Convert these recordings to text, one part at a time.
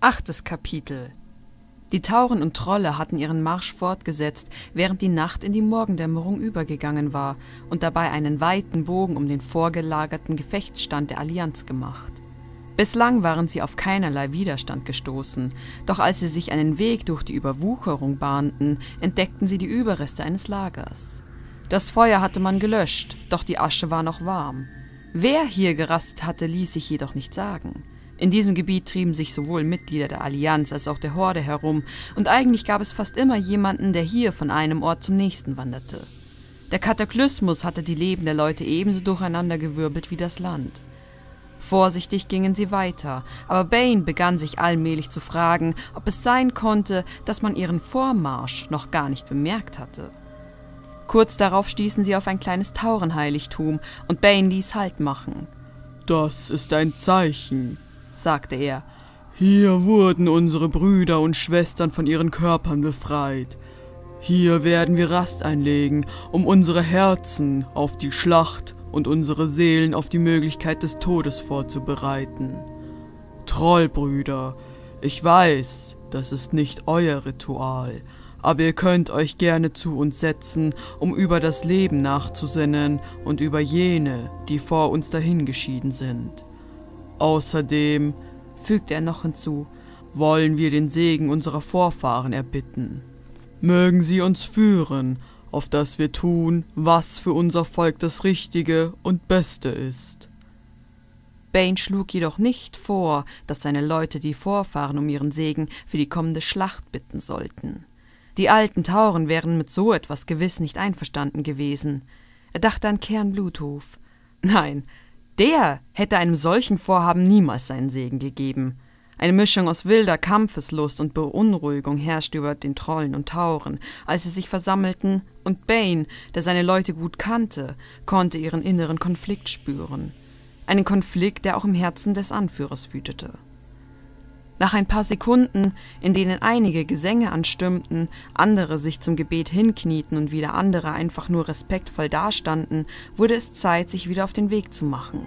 Achtes Kapitel Die Tauren und Trolle hatten ihren Marsch fortgesetzt, während die Nacht in die Morgendämmerung übergegangen war und dabei einen weiten Bogen um den vorgelagerten Gefechtsstand der Allianz gemacht. Bislang waren sie auf keinerlei Widerstand gestoßen, doch als sie sich einen Weg durch die Überwucherung bahnten, entdeckten sie die Überreste eines Lagers. Das Feuer hatte man gelöscht, doch die Asche war noch warm. Wer hier gerastet hatte, ließ sich jedoch nicht sagen. In diesem Gebiet trieben sich sowohl Mitglieder der Allianz als auch der Horde herum, und eigentlich gab es fast immer jemanden, der hier von einem Ort zum nächsten wanderte. Der Kataklysmus hatte die Leben der Leute ebenso durcheinandergewirbelt wie das Land. Vorsichtig gingen sie weiter, aber Bane begann sich allmählich zu fragen, ob es sein konnte, dass man ihren Vormarsch noch gar nicht bemerkt hatte. Kurz darauf stießen sie auf ein kleines Taurenheiligtum, und Bane ließ Halt machen. Das ist ein Zeichen, sagte er. Hier wurden unsere Brüder und Schwestern von ihren Körpern befreit. Hier werden wir Rast einlegen, um unsere Herzen auf die Schlacht und unsere Seelen auf die Möglichkeit des Todes vorzubereiten. Trollbrüder, ich weiß, das ist nicht euer Ritual, aber ihr könnt euch gerne zu uns setzen, um über das Leben nachzusinnen und über jene, die vor uns dahingeschieden sind. Außerdem, fügte er noch hinzu, wollen wir den Segen unserer Vorfahren erbitten. Mögen sie uns führen, auf dass wir tun, was für unser Volk das Richtige und Beste ist. Bane schlug jedoch nicht vor, dass seine Leute die Vorfahren um ihren Segen für die kommende Schlacht bitten sollten. Die alten Tauren wären mit so etwas gewiss nicht einverstanden gewesen. Er dachte an Kern Bluthof. Nein, der hätte einem solchen Vorhaben niemals seinen Segen gegeben. Eine Mischung aus wilder Kampfeslust und Beunruhigung herrschte über den Trollen und Tauren, als sie sich versammelten, und Bane, der seine Leute gut kannte, konnte ihren inneren Konflikt spüren. Einen Konflikt, der auch im Herzen des Anführers wütete. Nach ein paar Sekunden, in denen einige Gesänge anstimmten, andere sich zum Gebet hinknieten und wieder andere einfach nur respektvoll dastanden, wurde es Zeit, sich wieder auf den Weg zu machen.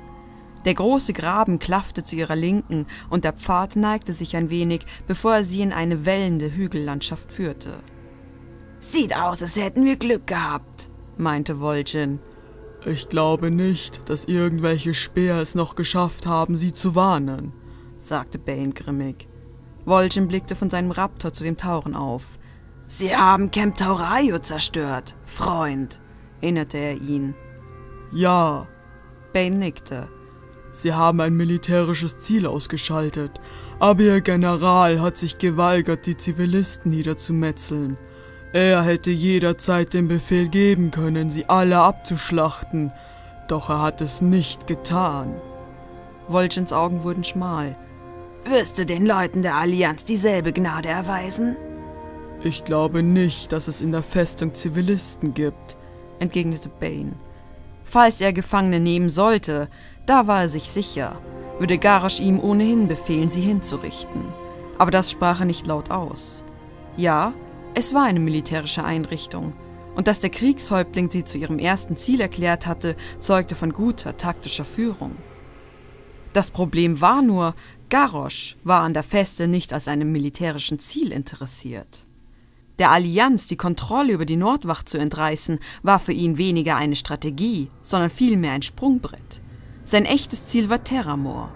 Der große Graben klaffte zu ihrer Linken, und der Pfad neigte sich ein wenig, bevor er sie in eine wellende Hügellandschaft führte. Sieht aus, als hätten wir Glück gehabt, meinte Vol'jin. Ich glaube nicht, dass irgendwelche Speer es noch geschafft haben, sie zu warnen, sagte Bane grimmig. Vol'jin blickte von seinem Raptor zu dem Tauren auf. Sie haben Camp Taurayo zerstört, Freund, erinnerte er ihn. Ja. Bane nickte. Sie haben ein militärisches Ziel ausgeschaltet, aber Ihr General hat sich geweigert, die Zivilisten niederzumetzeln. Er hätte jederzeit den Befehl geben können, sie alle abzuschlachten, doch er hat es nicht getan. Vol'jins Augen wurden schmal. Wirst du den Leuten der Allianz dieselbe Gnade erweisen? Ich glaube nicht, dass es in der Festung Zivilisten gibt, entgegnete Bane. Falls er Gefangene nehmen sollte, da war er sich sicher, würde Garrosh ihm ohnehin befehlen, sie hinzurichten. Aber das sprach er nicht laut aus. Ja, es war eine militärische Einrichtung, und dass der Kriegshäuptling sie zu ihrem ersten Ziel erklärt hatte, zeugte von guter taktischer Führung. Das Problem war nur, Garrosh war an der Feste nicht als einem militärischen Ziel interessiert. Der Allianz die Kontrolle über die Nordwacht zu entreißen, war für ihn weniger eine Strategie, sondern vielmehr ein Sprungbrett. Sein echtes Ziel war Terramor.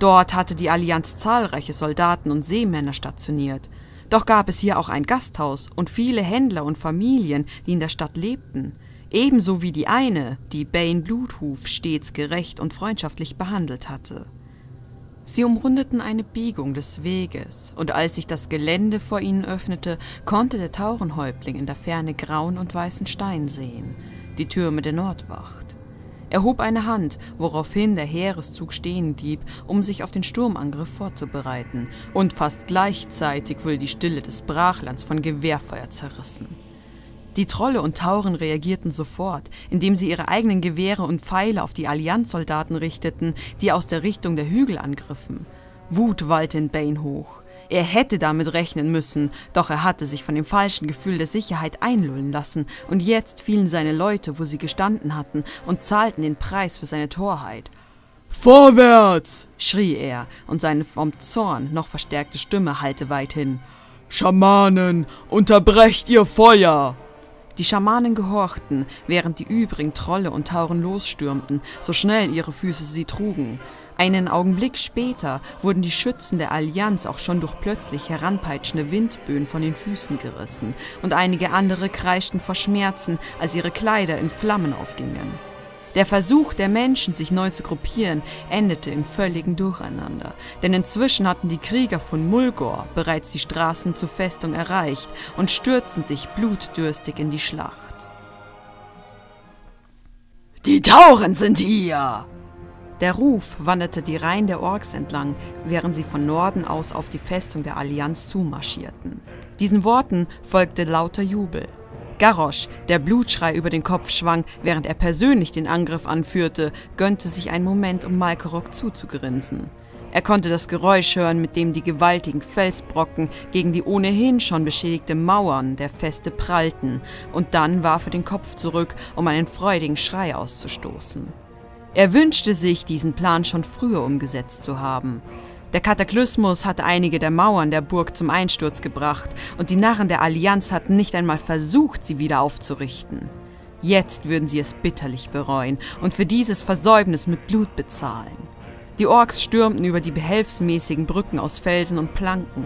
Dort hatte die Allianz zahlreiche Soldaten und Seemänner stationiert, doch gab es hier auch ein Gasthaus und viele Händler und Familien, die in der Stadt lebten, ebenso wie die eine, die Bane Bluthuf stets gerecht und freundschaftlich behandelt hatte. Sie umrundeten eine Biegung des Weges, und als sich das Gelände vor ihnen öffnete, konnte der Taurenhäuptling in der Ferne grauen und weißen Stein sehen, die Türme der Nordwacht. Er hob eine Hand, woraufhin der Heereszug stehen blieb, um sich auf den Sturmangriff vorzubereiten, und fast gleichzeitig wurde die Stille des Brachlands von Gewehrfeuer zerrissen. Die Trolle und Tauren reagierten sofort, indem sie ihre eigenen Gewehre und Pfeile auf die Allianzsoldaten richteten, die aus der Richtung der Hügel angriffen. Wut wallte in Bane hoch. Er hätte damit rechnen müssen, doch er hatte sich von dem falschen Gefühl der Sicherheit einlullen lassen, und jetzt fielen seine Leute, wo sie gestanden hatten, und zahlten den Preis für seine Torheit. Vorwärts! schrie er, und seine vom Zorn noch verstärkte Stimme hallte weit hin. Schamanen, unterbrecht ihr Feuer! Die Schamanen gehorchten, während die übrigen Trolle und Tauren losstürmten, so schnell ihre Füße sie trugen. Einen Augenblick später wurden die Schützen der Allianz auch schon durch plötzlich heranpeitschende Windböen von den Füßen gerissen, und einige andere kreischten vor Schmerzen, als ihre Kleider in Flammen aufgingen. Der Versuch der Menschen, sich neu zu gruppieren, endete im völligen Durcheinander, denn inzwischen hatten die Krieger von Mulgor bereits die Straßen zur Festung erreicht und stürzten sich blutdürstig in die Schlacht. Die Tauren sind hier! Der Ruf wanderte die Reihen der Orks entlang, während sie von Norden aus auf die Festung der Allianz zumarschierten. Diesen Worten folgte lauter Jubel. Garrosh, der Blutschrei über den Kopf schwang, während er persönlich den Angriff anführte, gönnte sich einen Moment, um Malkorok zuzugrinsen. Er konnte das Geräusch hören, mit dem die gewaltigen Felsbrocken gegen die ohnehin schon beschädigte Mauern der Feste prallten, und dann warf er den Kopf zurück, um einen freudigen Schrei auszustoßen. Er wünschte sich, diesen Plan schon früher umgesetzt zu haben. Der Kataklysmus hatte einige der Mauern der Burg zum Einsturz gebracht, und die Narren der Allianz hatten nicht einmal versucht, sie wieder aufzurichten. Jetzt würden sie es bitterlich bereuen und für dieses Versäumnis mit Blut bezahlen. Die Orks stürmten über die behelfsmäßigen Brücken aus Felsen und Planken.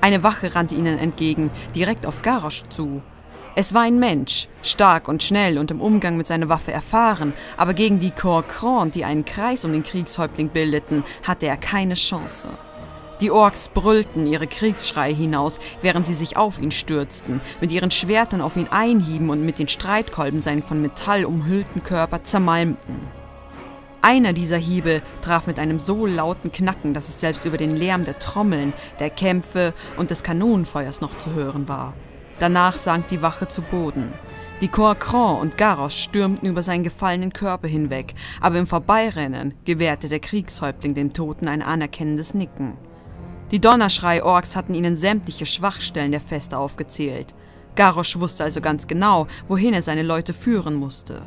Eine Wache rannte ihnen entgegen, direkt auf Garrosch zu. Es war ein Mensch, stark und schnell und im Umgang mit seiner Waffe erfahren, aber gegen die Korkron, die einen Kreis um den Kriegshäuptling bildeten, hatte er keine Chance. Die Orks brüllten ihre Kriegsschreie hinaus, während sie sich auf ihn stürzten, mit ihren Schwertern auf ihn einhieben und mit den Streitkolben seinen von Metall umhüllten Körper zermalmten. Einer dieser Hiebe traf mit einem so lauten Knacken, dass es selbst über den Lärm der Trommeln, der Kämpfe und des Kanonenfeuers noch zu hören war. Danach sank die Wache zu Boden. Die Coacron und Garros stürmten über seinen gefallenen Körper hinweg, aber im Vorbeirennen gewährte der Kriegshäuptling dem Toten ein anerkennendes Nicken. Die Donnerschrei-Orks hatten ihnen sämtliche Schwachstellen der Feste aufgezählt. Garrosch wusste also ganz genau, wohin er seine Leute führen musste.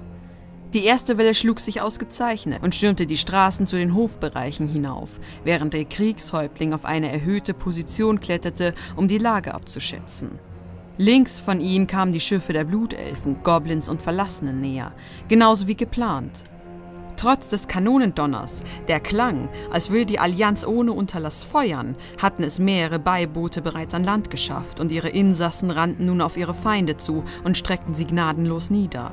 Die erste Welle schlug sich ausgezeichnet und stürmte die Straßen zu den Hofbereichen hinauf, während der Kriegshäuptling auf eine erhöhte Position kletterte, um die Lage abzuschätzen. Links von ihm kamen die Schiffe der Blutelfen, Goblins und Verlassenen näher, genauso wie geplant. Trotz des Kanonendonners, der klang, als würde die Allianz ohne Unterlass feuern, hatten es mehrere Beiboote bereits an Land geschafft und ihre Insassen rannten nun auf ihre Feinde zu und streckten sie gnadenlos nieder.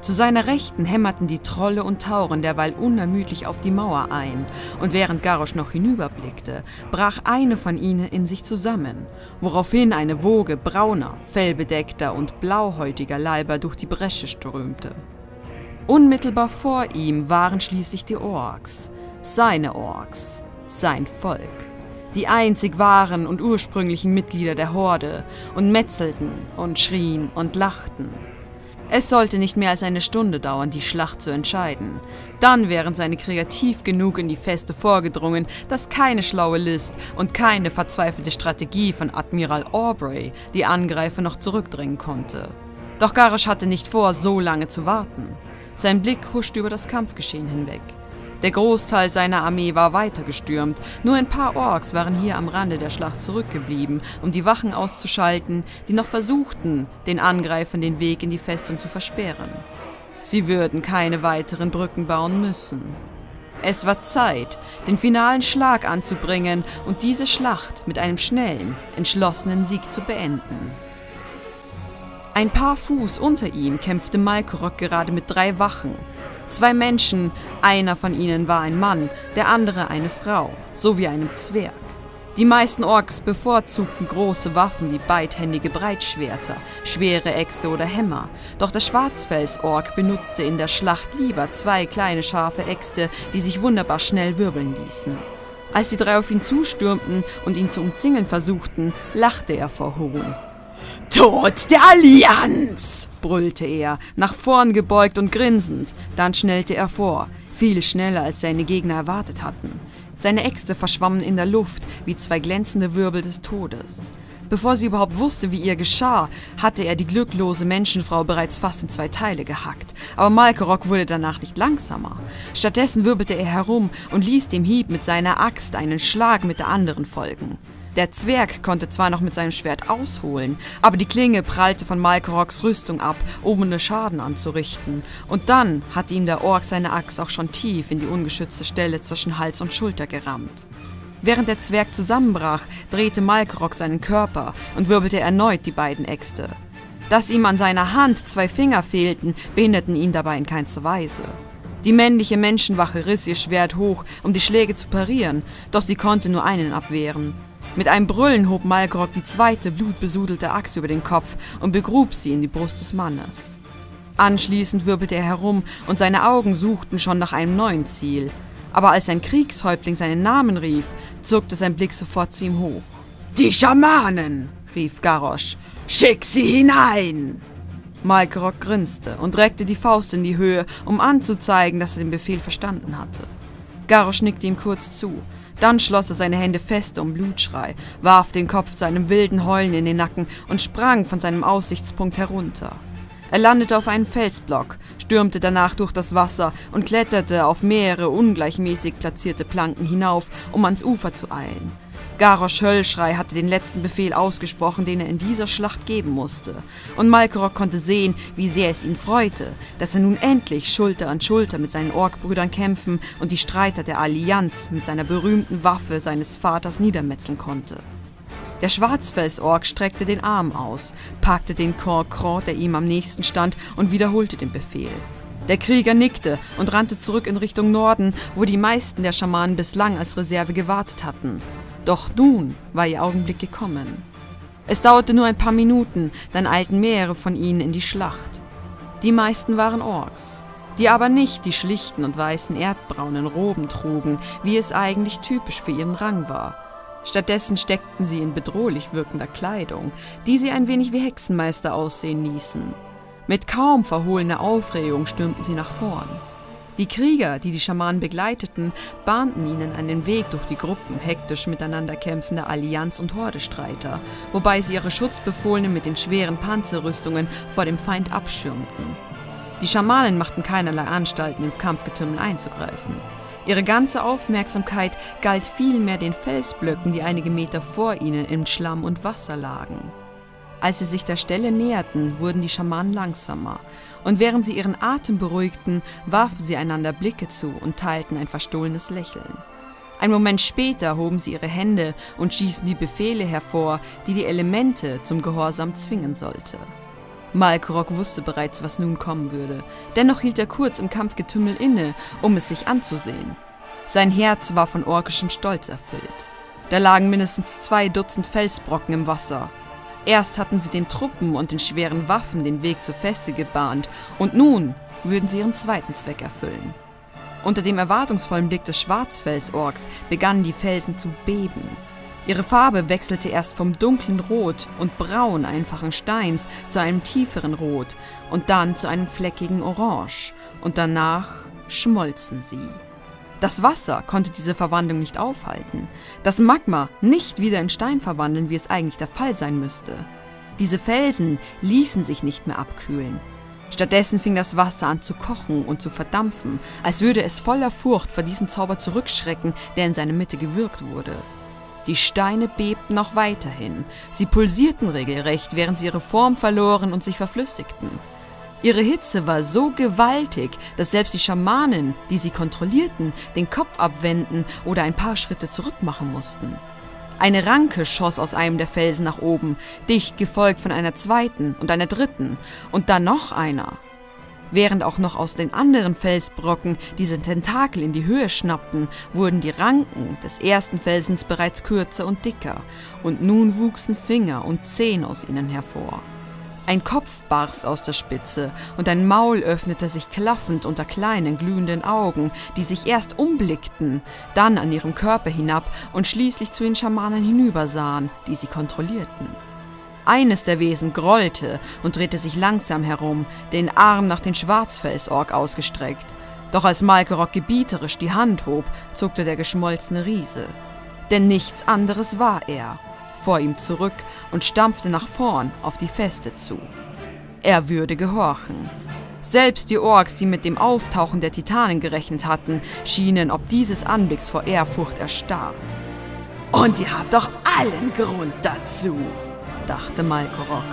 Zu seiner Rechten hämmerten die Trolle und Tauren derweil unermüdlich auf die Mauer ein, und während Garrosch noch hinüberblickte, brach eine von ihnen in sich zusammen, woraufhin eine Woge brauner, fellbedeckter und blauhäutiger Leiber durch die Bresche strömte. Unmittelbar vor ihm waren schließlich die Orks, seine Orks, sein Volk, die einzig wahren und ursprünglichen Mitglieder der Horde, und metzelten und schrien und lachten. Es sollte nicht mehr als eine Stunde dauern, die Schlacht zu entscheiden. Dann wären seine Krieger tief genug in die Feste vorgedrungen, dass keine schlaue List und keine verzweifelte Strategie von Admiral Aubrey die Angreifer noch zurückdrängen konnte. Doch Garish hatte nicht vor, so lange zu warten. Sein Blick huschte über das Kampfgeschehen hinweg. Der Großteil seiner Armee war weitergestürmt, nur ein paar Orks waren hier am Rande der Schlacht zurückgeblieben, um die Wachen auszuschalten, die noch versuchten, den Angreifern den Weg in die Festung zu versperren. Sie würden keine weiteren Brücken bauen müssen. Es war Zeit, den finalen Schlag anzubringen und diese Schlacht mit einem schnellen, entschlossenen Sieg zu beenden. Ein paar Fuß unter ihm kämpfte Malkorok gerade mit drei Wachen, Zwei Menschen, einer von ihnen war ein Mann, der andere eine Frau, sowie einem Zwerg. Die meisten Orks bevorzugten große Waffen wie beidhändige Breitschwerter, schwere Äxte oder Hämmer, doch der Schwarzfels-Ork benutzte in der Schlacht lieber zwei kleine scharfe Äxte, die sich wunderbar schnell wirbeln ließen. Als die drei auf ihn zustürmten und ihn zu umzingeln versuchten, lachte er vor Hohn. Tod der Allianz! Brüllte er, nach vorn gebeugt und grinsend. Dann schnellte er vor, viel schneller als seine Gegner erwartet hatten. Seine Äxte verschwammen in der Luft wie zwei glänzende Wirbel des Todes. Bevor sie überhaupt wusste, wie ihr geschah, hatte er die glücklose Menschenfrau bereits fast in zwei Teile gehackt. Aber Malkorok wurde danach nicht langsamer. Stattdessen wirbelte er herum und ließ dem Hieb mit seiner Axt einen Schlag mit der anderen folgen. Der Zwerg konnte zwar noch mit seinem Schwert ausholen, aber die Klinge prallte von Malkoroks Rüstung ab, ohne Schaden anzurichten. Und dann hatte ihm der Ork seine Axt auch schon tief in die ungeschützte Stelle zwischen Hals und Schulter gerammt. Während der Zwerg zusammenbrach, drehte Malkorok seinen Körper und wirbelte erneut die beiden Äxte. Dass ihm an seiner Hand zwei Finger fehlten, behinderten ihn dabei in keinster Weise. Die männliche Menschenwache riss ihr Schwert hoch, um die Schläge zu parieren, doch sie konnte nur einen abwehren. Mit einem Brüllen hob Malgrog die zweite blutbesudelte Axt über den Kopf und begrub sie in die Brust des Mannes. Anschließend wirbelte er herum und seine Augen suchten schon nach einem neuen Ziel. Aber als sein Kriegshäuptling seinen Namen rief, zuckte sein Blick sofort zu ihm hoch. Die Schamanen, rief Garrosch. Schick sie hinein! Malkerok grinste und reckte die Faust in die Höhe, um anzuzeigen, dass er den Befehl verstanden hatte. Garrosch nickte ihm kurz zu, dann schloss er seine Hände fest um Blutschrei, warf den Kopf zu einem wilden Heulen in den Nacken und sprang von seinem Aussichtspunkt herunter. Er landete auf einen Felsblock, stürmte danach durch das Wasser und kletterte auf mehrere ungleichmäßig platzierte Planken hinauf, um ans Ufer zu eilen. Garrosh Höllschrei hatte den letzten Befehl ausgesprochen, den er in dieser Schlacht geben musste. Und Malkorok konnte sehen, wie sehr es ihn freute, dass er nun endlich Schulter an Schulter mit seinen Orkbrüdern kämpfen und die Streiter der Allianz mit seiner berühmten Waffe seines Vaters niedermetzeln konnte. Der Schwarzfelsork streckte den Arm aus, packte den Korkron, der ihm am nächsten stand, und wiederholte den Befehl. Der Krieger nickte und rannte zurück in Richtung Norden, wo die meisten der Schamanen bislang als Reserve gewartet hatten. Doch nun war ihr Augenblick gekommen. Es dauerte nur ein paar Minuten, dann eilten mehrere von ihnen in die Schlacht. Die meisten waren Orks, die aber nicht die schlichten und weißen erdbraunen Roben trugen, wie es eigentlich typisch für ihren Rang war. Stattdessen steckten sie in bedrohlich wirkender Kleidung, die sie ein wenig wie Hexenmeister aussehen ließen. Mit kaum verhohlener Aufregung stürmten sie nach vorn. Die Krieger, die die Schamanen begleiteten, bahnten ihnen einen Weg durch die Gruppen hektisch miteinander kämpfender Allianz- und Hordestreiter, wobei sie ihre Schutzbefohlenen mit den schweren Panzerrüstungen vor dem Feind abschirmten. Die Schamanen machten keinerlei Anstalten, ins Kampfgetümmel einzugreifen. Ihre ganze Aufmerksamkeit galt vielmehr den Felsblöcken, die einige Meter vor ihnen im Schlamm und Wasser lagen. Als sie sich der Stelle näherten, wurden die Schamanen langsamer, und während sie ihren Atem beruhigten, warfen sie einander Blicke zu und teilten ein verstohlenes Lächeln. Ein Moment später hoben sie ihre Hände und schießen die Befehle hervor, die die Elemente zum Gehorsam zwingen sollte. Malkorok wusste bereits, was nun kommen würde, dennoch hielt er kurz im Kampfgetümmel inne, um es sich anzusehen. Sein Herz war von orkischem Stolz erfüllt. Da lagen mindestens zwei Dutzend Felsbrocken im Wasser, Erst hatten sie den Truppen und den schweren Waffen den Weg zur Feste gebahnt, und nun würden sie ihren zweiten Zweck erfüllen. Unter dem erwartungsvollen Blick des Schwarzfelsorks begannen die Felsen zu beben. Ihre Farbe wechselte erst vom dunklen Rot und Braun einfachen Steins zu einem tieferen Rot und dann zu einem fleckigen Orange, und danach schmolzen sie. Das Wasser konnte diese Verwandlung nicht aufhalten. Das Magma nicht wieder in Stein verwandeln, wie es eigentlich der Fall sein müsste. Diese Felsen ließen sich nicht mehr abkühlen. Stattdessen fing das Wasser an zu kochen und zu verdampfen, als würde es voller Furcht vor diesem Zauber zurückschrecken, der in seine Mitte gewirkt wurde. Die Steine bebten noch weiterhin. Sie pulsierten regelrecht, während sie ihre Form verloren und sich verflüssigten. Ihre Hitze war so gewaltig, dass selbst die Schamanen, die sie kontrollierten, den Kopf abwenden oder ein paar Schritte zurück machen mussten. Eine Ranke schoss aus einem der Felsen nach oben, dicht gefolgt von einer zweiten und einer dritten und dann noch einer. Während auch noch aus den anderen Felsbrocken diese Tentakel in die Höhe schnappten, wurden die Ranken des ersten Felsens bereits kürzer und dicker, und nun wuchsen Finger und Zehen aus ihnen hervor. Ein Kopf barst aus der Spitze und ein Maul öffnete sich klaffend unter kleinen glühenden Augen, die sich erst umblickten, dann an ihrem Körper hinab und schließlich zu den Schamanen hinübersahen, die sie kontrollierten. Eines der Wesen grollte und drehte sich langsam herum, den Arm nach den Schwarzfelsorg ausgestreckt. Doch als Malkerok gebieterisch die Hand hob, zuckte der geschmolzene Riese. Denn nichts anderes war er. Vor ihm zurück und stampfte nach vorn auf die Feste zu. Er würde gehorchen. Selbst die Orks, die mit dem Auftauchen der Titanen gerechnet hatten, schienen ob dieses Anblicks vor Ehrfurcht erstarrt. Und ihr habt doch allen Grund dazu, dachte Malkorok.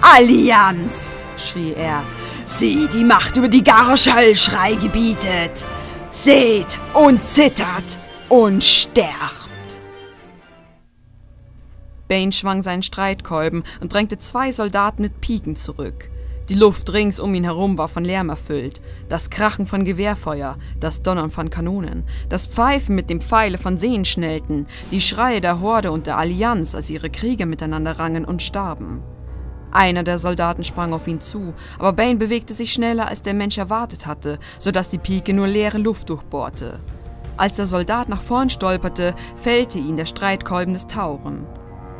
Allianz, schrie er, sie die Macht über die Garrosch Höllschrei gebietet. Seht und zittert und sterbt. Bane schwang seinen Streitkolben und drängte zwei Soldaten mit Piken zurück. Die Luft rings um ihn herum war von Lärm erfüllt. Das Krachen von Gewehrfeuer, das Donnern von Kanonen, das Pfeifen mit dem Pfeile von Seenschnellten, die Schreie der Horde und der Allianz, als ihre Krieger miteinander rangen und starben. Einer der Soldaten sprang auf ihn zu, aber Bane bewegte sich schneller, als der Mensch erwartet hatte, sodass die Pike nur leere Luft durchbohrte. Als der Soldat nach vorn stolperte, fällte ihn der Streitkolben des Tauren.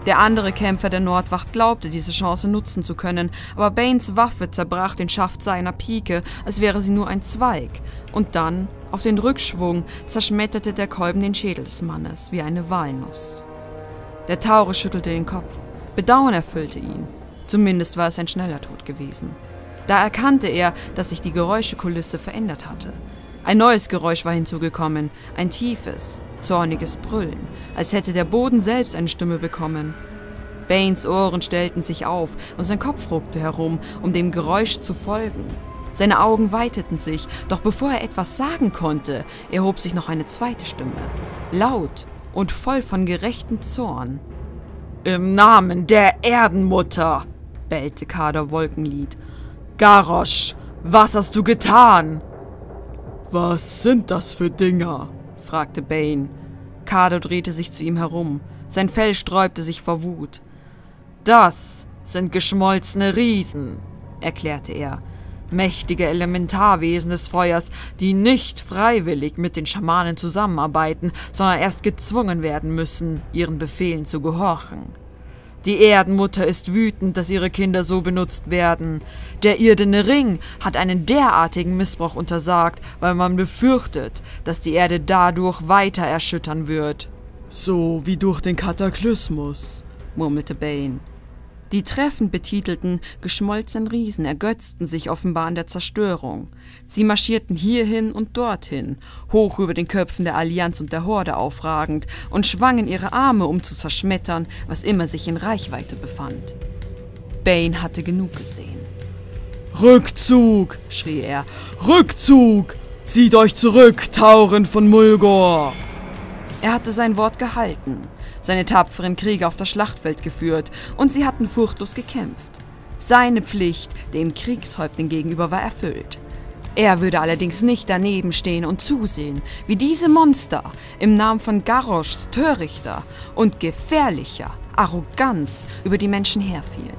Der andere Kämpfer der Nordwacht glaubte, diese Chance nutzen zu können, aber Banes Waffe zerbrach den Schaft seiner Pike, als wäre sie nur ein Zweig. Und dann, auf den Rückschwung, zerschmetterte der Kolben den Schädel des Mannes wie eine Walnuss. Der Taure schüttelte den Kopf. Bedauern erfüllte ihn. Zumindest war es ein schneller Tod gewesen. Da erkannte er, dass sich die Geräuschekulisse verändert hatte. Ein neues Geräusch war hinzugekommen, ein tiefes, zorniges Brüllen, als hätte der Boden selbst eine Stimme bekommen. Banes Ohren stellten sich auf und sein Kopf ruckte herum, um dem Geräusch zu folgen. Seine Augen weiteten sich, doch bevor er etwas sagen konnte, erhob sich noch eine zweite Stimme, laut und voll von gerechtem Zorn. Im Namen der Erdenmutter, bellte Kader Wolkenlied. Garrosch, was hast du getan? Was sind das für Dinger? Fragte Bane. Kado drehte sich zu ihm herum. Sein Fell sträubte sich vor Wut. Das sind geschmolzene Riesen, erklärte er. Mächtige Elementarwesen des Feuers, die nicht freiwillig mit den Schamanen zusammenarbeiten, sondern erst gezwungen werden müssen, ihren Befehlen zu gehorchen. Die Erdenmutter ist wütend, dass ihre Kinder so benutzt werden. Der irdene Ring hat einen derartigen Missbrauch untersagt, weil man befürchtet, dass die Erde dadurch weiter erschüttern wird. So wie durch den Kataklysmus, murmelte Bane. Die treffend betitelten geschmolzenen Riesen ergötzten sich offenbar an der Zerstörung. Sie marschierten hierhin und dorthin, hoch über den Köpfen der Allianz und der Horde aufragend, und schwangen ihre Arme, um zu zerschmettern, was immer sich in Reichweite befand. Bane hatte genug gesehen. Rückzug! schrie er. Rückzug! Zieht euch zurück, Tauren von Mulgor! Er hatte sein Wort gehalten seine tapferen Krieger auf das Schlachtfeld geführt und sie hatten furchtlos gekämpft. Seine Pflicht dem Kriegshäuptling gegenüber war erfüllt. Er würde allerdings nicht daneben stehen und zusehen, wie diese Monster im Namen von Garroschs törichter und gefährlicher Arroganz über die Menschen herfielen.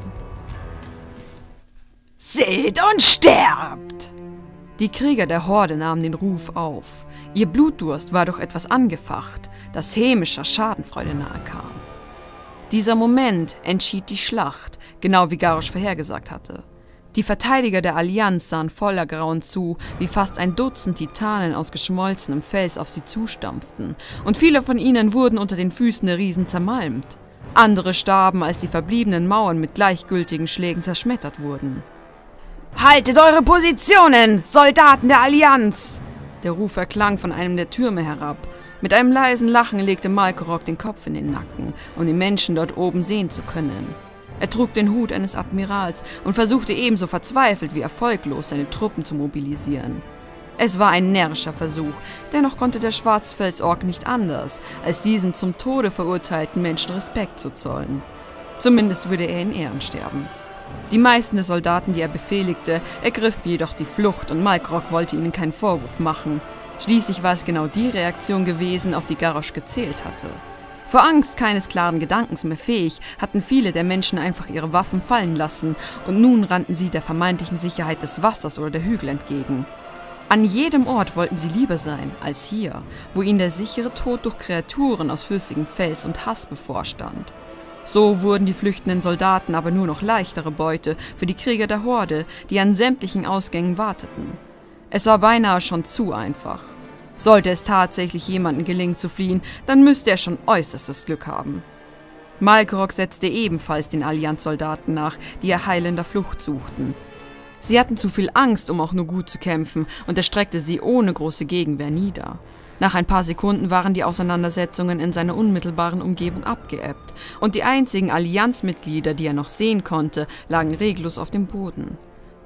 Seht und sterbt! Die Krieger der Horde nahmen den Ruf auf. Ihr Blutdurst war durch etwas angefacht, das hämischer Schadenfreude nahe kam. Dieser Moment entschied die Schlacht, genau wie Garrosh vorhergesagt hatte. Die Verteidiger der Allianz sahen voller Grauen zu, wie fast ein Dutzend Titanen aus geschmolzenem Fels auf sie zustampften, und viele von ihnen wurden unter den Füßen der Riesen zermalmt. Andere starben, als die verbliebenen Mauern mit gleichgültigen Schlägen zerschmettert wurden. Haltet eure Positionen, Soldaten der Allianz! Der Ruf erklang von einem der Türme herab, mit einem leisen Lachen legte Malkorok den Kopf in den Nacken, um die Menschen dort oben sehen zu können. Er trug den Hut eines Admirals und versuchte ebenso verzweifelt wie erfolglos seine Truppen zu mobilisieren. Es war ein närrischer Versuch, dennoch konnte der Schwarzfelsorg nicht anders, als diesem zum Tode verurteilten Menschen Respekt zu zollen. Zumindest würde er in Ehren sterben. Die meisten der Soldaten, die er befehligte, ergriffen jedoch die Flucht und Malkrok wollte ihnen keinen Vorwurf machen. Schließlich war es genau die Reaktion gewesen, auf die Garrosch gezählt hatte. Vor Angst keines klaren Gedankens mehr fähig, hatten viele der Menschen einfach ihre Waffen fallen lassen und nun rannten sie der vermeintlichen Sicherheit des Wassers oder der Hügel entgegen. An jedem Ort wollten sie lieber sein als hier, wo ihnen der sichere Tod durch Kreaturen aus flüssigem Fels und Hass bevorstand. So wurden die flüchtenden Soldaten aber nur noch leichtere Beute für die Krieger der Horde, die an sämtlichen Ausgängen warteten. Es war beinahe schon zu einfach. Sollte es tatsächlich jemandem gelingen zu fliehen, dann müsste er schon äußerstes Glück haben. Malkorok setzte ebenfalls den Allianzsoldaten nach, die ihr heilender Flucht suchten. Sie hatten zu viel Angst, um auch nur gut zu kämpfen, und er streckte sie ohne große Gegenwehr nieder. Nach ein paar Sekunden waren die Auseinandersetzungen in seiner unmittelbaren Umgebung abgeebbt, und die einzigen Allianzmitglieder, die er noch sehen konnte, lagen reglos auf dem Boden.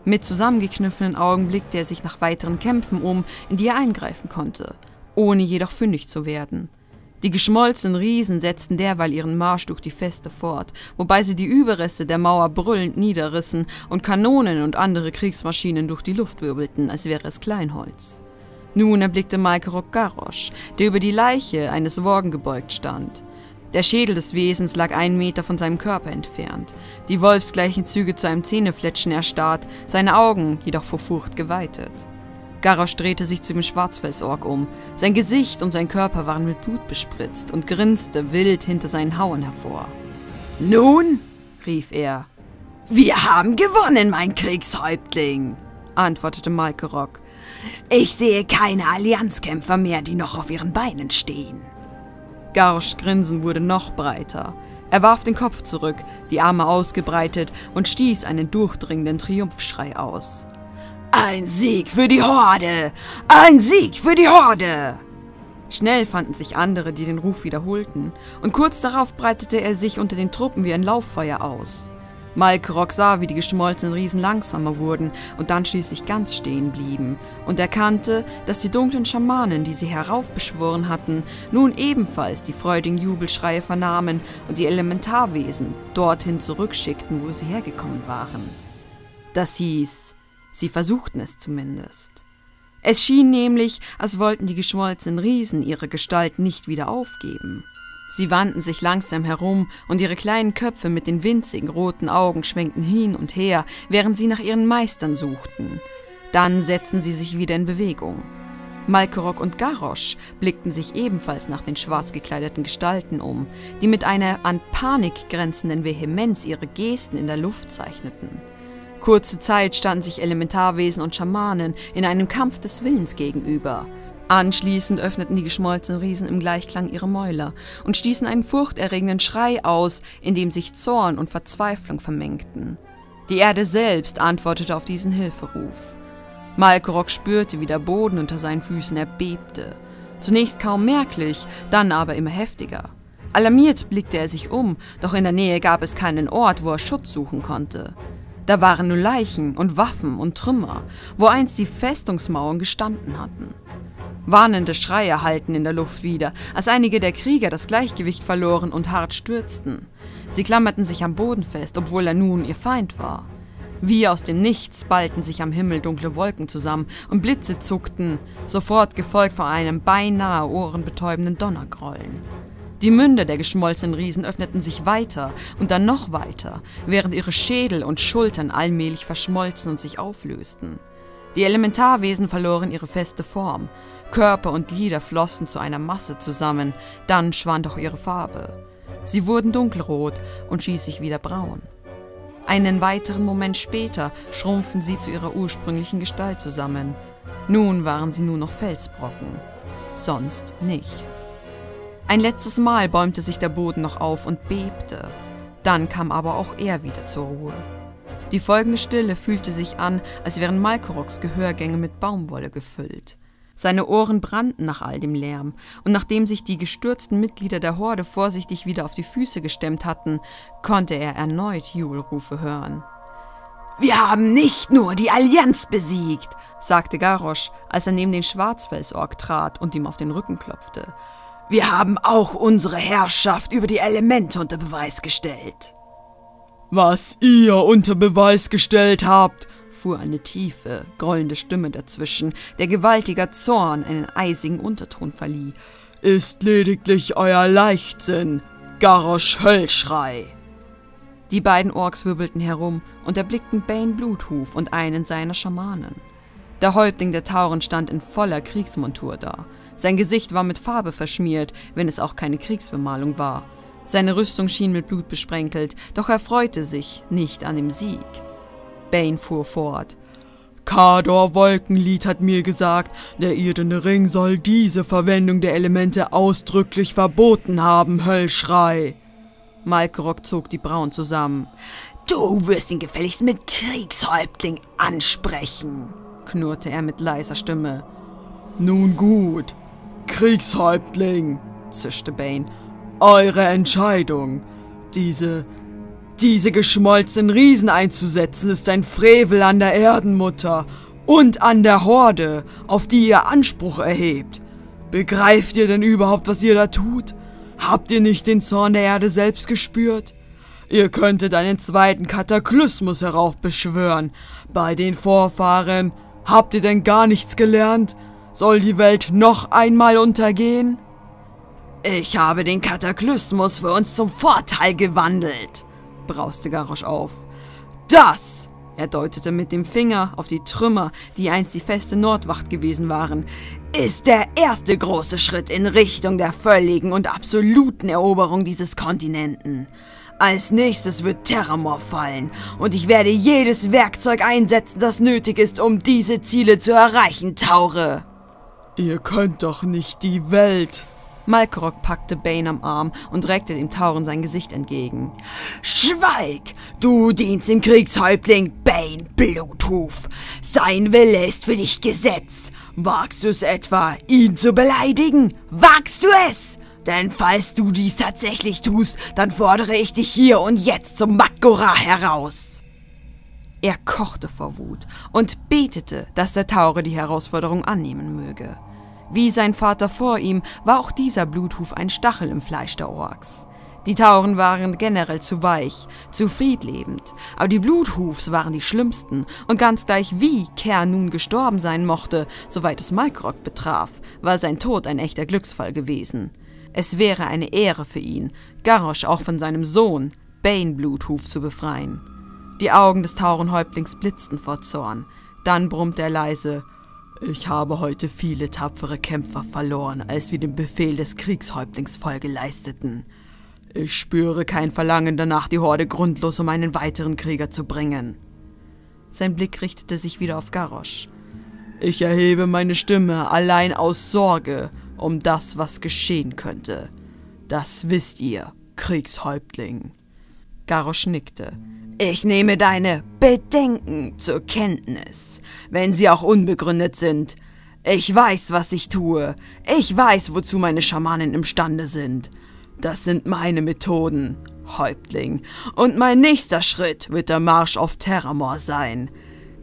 Mit zusammengekniffenen Augen blickte er sich nach weiteren Kämpfen um, in die er eingreifen konnte, ohne jedoch fündig zu werden. Die geschmolzenen Riesen setzten derweil ihren Marsch durch die Feste fort, wobei sie die Überreste der Mauer brüllend niederrissen und Kanonen und andere Kriegsmaschinen durch die Luft wirbelten, als wäre es Kleinholz. Nun erblickte Malkorok Garrosch, der über die Leiche eines Worgen gebeugt stand. Der Schädel des Wesens lag einen Meter von seinem Körper entfernt, die wolfsgleichen Züge zu einem Zähnefletschen erstarrt, seine Augen jedoch vor Furcht geweitet. Garrosch drehte sich zu dem Schwarzfelsorg um. Sein Gesicht und sein Körper waren mit Blut bespritzt und grinste wild hinter seinen Hauen hervor. Nun, rief er, wir haben gewonnen, mein Kriegshäuptling, antwortete Malkorok. Ich sehe keine Allianzkämpfer mehr, die noch auf ihren Beinen stehen. Garroschs Grinsen wurde noch breiter. Er warf den Kopf zurück, die Arme ausgebreitet und stieß einen durchdringenden Triumphschrei aus. Ein Sieg für die Horde! Ein Sieg für die Horde! Schnell fanden sich andere, die den Ruf wiederholten, und kurz darauf breitete er sich unter den Truppen wie ein Lauffeuer aus. Malkorok sah, wie die geschmolzenen Riesen langsamer wurden und dann schließlich ganz stehen blieben und erkannte, dass die dunklen Schamanen, die sie heraufbeschworen hatten, nun ebenfalls die freudigen Jubelschreie vernahmen und die Elementarwesen dorthin zurückschickten, wo sie hergekommen waren. Das hieß, Sie versuchten es zumindest. Es schien nämlich, als wollten die geschmolzenen Riesen ihre Gestalt nicht wieder aufgeben. Sie wandten sich langsam herum und ihre kleinen Köpfe mit den winzigen roten Augen schwenkten hin und her, während sie nach ihren Meistern suchten. Dann setzten sie sich wieder in Bewegung. Malkorok und Garrosch blickten sich ebenfalls nach den schwarz gekleideten Gestalten um, die mit einer an Panik grenzenden Vehemenz ihre Gesten in der Luft zeichneten. Kurze Zeit standen sich Elementarwesen und Schamanen in einem Kampf des Willens gegenüber. Anschließend öffneten die geschmolzenen Riesen im Gleichklang ihre Mäuler und stießen einen furchterregenden Schrei aus, in dem sich Zorn und Verzweiflung vermengten. Die Erde selbst antwortete auf diesen Hilferuf. Malkorok spürte, wie der Boden unter seinen Füßen erbebte. Zunächst kaum merklich, dann aber immer heftiger. Alarmiert blickte er sich um, doch in der Nähe gab es keinen Ort, wo er Schutz suchen konnte. Da waren nur Leichen und Waffen und Trümmer, wo einst die Festungsmauern gestanden hatten. Warnende Schreie hallten in der Luft wieder, als einige der Krieger das Gleichgewicht verloren und hart stürzten. Sie klammerten sich am Boden fest, obwohl er nun ihr Feind war. Wie aus dem Nichts ballten sich am Himmel dunkle Wolken zusammen und Blitze zuckten, sofort gefolgt von einem beinahe ohrenbetäubenden Donnergrollen. Die Münder der geschmolzenen Riesen öffneten sich weiter und dann noch weiter, während ihre Schädel und Schultern allmählich verschmolzen und sich auflösten. Die Elementarwesen verloren ihre feste Form. Körper und Glieder flossen zu einer Masse zusammen, dann schwand auch ihre Farbe. Sie wurden dunkelrot und schließlich wieder braun. Einen weiteren Moment später schrumpften sie zu ihrer ursprünglichen Gestalt zusammen. Nun waren sie nur noch Felsbrocken. Sonst nichts. Ein letztes Mal bäumte sich der Boden noch auf und bebte. Dann kam aber auch er wieder zur Ruhe. Die folgende Stille fühlte sich an, als wären Malkoroks Gehörgänge mit Baumwolle gefüllt. Seine Ohren brannten nach all dem Lärm, und nachdem sich die gestürzten Mitglieder der Horde vorsichtig wieder auf die Füße gestemmt hatten, konnte er erneut Jubelrufe hören. Wir haben nicht nur die Allianz besiegt, sagte Garrosch, als er neben den Schwarzfelsorg trat und ihm auf den Rücken klopfte. Wir haben auch unsere Herrschaft über die Elemente unter Beweis gestellt. Was ihr unter Beweis gestellt habt, fuhr eine tiefe, grollende Stimme dazwischen, der gewaltiger Zorn einen eisigen Unterton verlieh, ist lediglich euer Leichtsinn, Garrosch Höllschrei. Die beiden Orks wirbelten herum und erblickten Bane Bluthuf und einen seiner Schamanen. Der Häuptling der Tauren stand in voller Kriegsmontur da. Sein Gesicht war mit Farbe verschmiert, wenn es auch keine Kriegsbemalung war. Seine Rüstung schien mit Blut besprenkelt, doch er freute sich nicht an dem Sieg. Bane fuhr fort. Kador Wolkenlied hat mir gesagt, der irdene Ring soll diese Verwendung der Elemente ausdrücklich verboten haben, Höllschrei. Malkorok zog die Brauen zusammen. Du wirst ihn gefälligst mit Kriegshäuptling ansprechen, knurrte er mit leiser Stimme. Nun gut, Kriegshäuptling, zischte Bane. Eure Entscheidung. Diese, diese geschmolzenen Riesen einzusetzen, ist ein Frevel an der Erdenmutter und an der Horde, auf die ihr Anspruch erhebt. Begreift ihr denn überhaupt, was ihr da tut? Habt ihr nicht den Zorn der Erde selbst gespürt? Ihr könntet einen zweiten Kataklysmus heraufbeschwören. Bei den Vorfahren habt ihr denn gar nichts gelernt? Soll die Welt noch einmal untergehen? Ich habe den Kataklysmus für uns zum Vorteil gewandelt, brauste Garrosch auf. Das, er deutete mit dem Finger auf die Trümmer, die einst die feste Nordwacht gewesen waren, ist der erste große Schritt in Richtung der völligen und absoluten Eroberung dieses Kontinenten. Als nächstes wird Terramor fallen und ich werde jedes Werkzeug einsetzen, das nötig ist, um diese Ziele zu erreichen, Taure. Ihr könnt doch nicht die Welt. Malkorok packte Bane am Arm und reckte dem Tauren sein Gesicht entgegen. Schweig! Du dienst dem Kriegshäuptling Bane Bluthuf. Sein Wille ist für dich Gesetz. Wagst du es etwa, ihn zu beleidigen? Wagst du es? Denn falls du dies tatsächlich tust, dann fordere ich dich hier und jetzt zum Makgora heraus. Er kochte vor Wut und betete, dass der Taure die Herausforderung annehmen möge. Wie sein Vater vor ihm war auch dieser Bluthuf ein Stachel im Fleisch der Orks. Die Tauren waren generell zu weich, zu friedlebend, aber die Bluthufs waren die schlimmsten und ganz gleich wie Kern nun gestorben sein mochte, soweit es Malkrok betraf, war sein Tod ein echter Glücksfall gewesen. Es wäre eine Ehre für ihn, Garrosh auch von seinem Sohn, Bane Bluthuf, zu befreien. Die Augen des Taurenhäuptlings blitzten vor Zorn. Dann brummte er leise: Ich habe heute viele tapfere Kämpfer verloren, als wir dem Befehl des Kriegshäuptlings Folge leisteten. Ich spüre kein Verlangen danach, die Horde grundlos um einen weiteren Krieger zu bringen. Sein Blick richtete sich wieder auf Garrosch. Ich erhebe meine Stimme allein aus Sorge um das, was geschehen könnte. Das wisst ihr, Kriegshäuptling. Garrosch nickte. Ich nehme deine Bedenken zur Kenntnis, wenn sie auch unbegründet sind. Ich weiß, was ich tue. Ich weiß, wozu meine Schamanen imstande sind. Das sind meine Methoden, Häuptling. Und mein nächster Schritt wird der Marsch auf Terramor sein.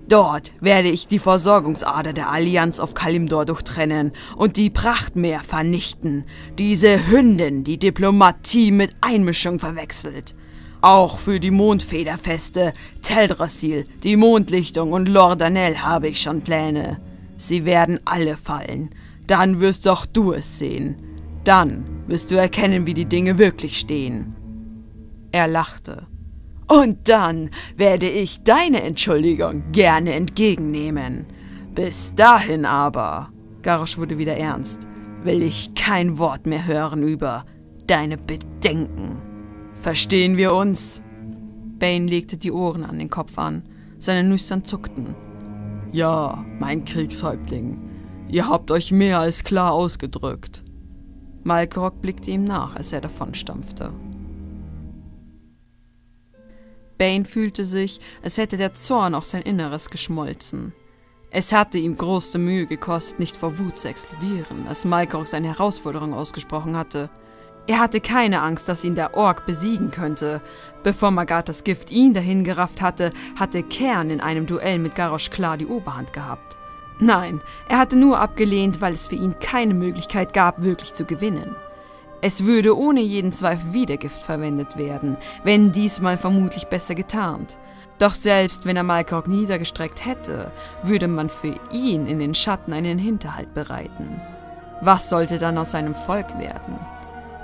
Dort werde ich die Versorgungsader der Allianz auf Kalimdor durchtrennen und die Prachtmeer vernichten. Diese Hündin, die Diplomatie mit Einmischung verwechselt. Auch für die Mondfederfeste, Teldrassil, die Mondlichtung und Lordanel habe ich schon Pläne. Sie werden alle fallen. Dann wirst auch du es sehen. Dann wirst du erkennen, wie die Dinge wirklich stehen. Er lachte. Und dann werde ich deine Entschuldigung gerne entgegennehmen. Bis dahin aber, Garrosh wurde wieder ernst, will ich kein Wort mehr hören über deine Bedenken. Verstehen wir uns? Bane legte die Ohren an den Kopf an. Seine Nüstern zuckten. Ja, mein Kriegshäuptling. Ihr habt euch mehr als klar ausgedrückt. Malkorok blickte ihm nach, als er davonstampfte. Bane fühlte sich, als hätte der Zorn auch sein Inneres geschmolzen. Es hatte ihm große Mühe gekostet, nicht vor Wut zu explodieren, als Malkorok seine Herausforderung ausgesprochen hatte. Er hatte keine Angst, dass ihn der Ork besiegen könnte. Bevor Magathas Gift ihn dahin gerafft hatte, hatte Kern in einem Duell mit Garrosh klar die Oberhand gehabt. Nein, er hatte nur abgelehnt, weil es für ihn keine Möglichkeit gab, wirklich zu gewinnen. Es würde ohne jeden Zweifel wieder Gift verwendet werden, wenn diesmal vermutlich besser getarnt. Doch selbst wenn er Malkorg niedergestreckt hätte, würde man für ihn in den Schatten einen Hinterhalt bereiten. Was sollte dann aus seinem Volk werden?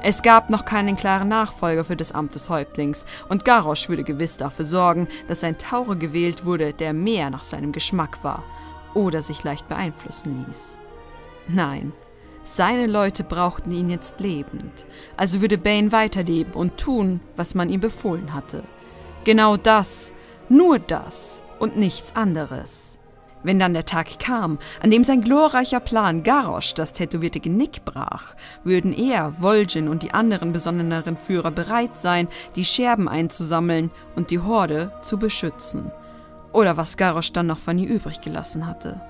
Es gab noch keinen klaren Nachfolger für das Amt des Häuptlings, und Garrosh würde gewiss dafür sorgen, dass ein Taurer gewählt wurde, der mehr nach seinem Geschmack war oder sich leicht beeinflussen ließ. Nein, seine Leute brauchten ihn jetzt lebend, also würde Bane weiterleben und tun, was man ihm befohlen hatte. Genau das, nur das und nichts anderes. Wenn dann der Tag kam, an dem sein glorreicher Plan Garrosh das tätowierte Genick brach, würden er, Vol'jin und die anderen besonneneren Führer bereit sein, die Scherben einzusammeln und die Horde zu beschützen. Oder was Garrosh dann noch von ihr übrig gelassen hatte.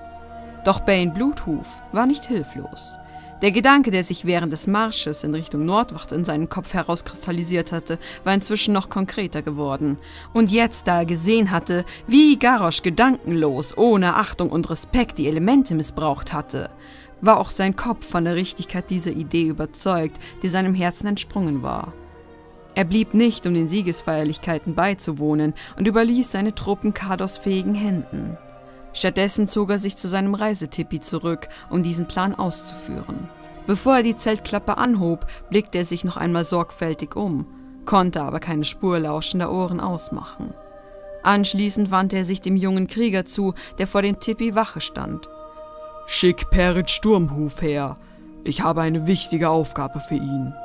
Doch Bane Bluthuf war nicht hilflos. Der Gedanke, der sich während des Marsches in Richtung Nordwacht in seinem Kopf herauskristallisiert hatte, war inzwischen noch konkreter geworden. Und jetzt, da er gesehen hatte, wie Garrosh gedankenlos, ohne Achtung und Respekt die Elemente missbraucht hatte, war auch sein Kopf von der Richtigkeit dieser Idee überzeugt, die seinem Herzen entsprungen war. Er blieb nicht, um den Siegesfeierlichkeiten beizuwohnen und überließ seine Truppen Kados fähigen Händen. Stattdessen zog er sich zu seinem Reisetippi zurück, um diesen Plan auszuführen. Bevor er die Zeltklappe anhob, blickte er sich noch einmal sorgfältig um, konnte aber keine Spur lauschender Ohren ausmachen. Anschließend wandte er sich dem jungen Krieger zu, der vor dem Tippi Wache stand. Schick Perit Sturmhuf her. Ich habe eine wichtige Aufgabe für ihn.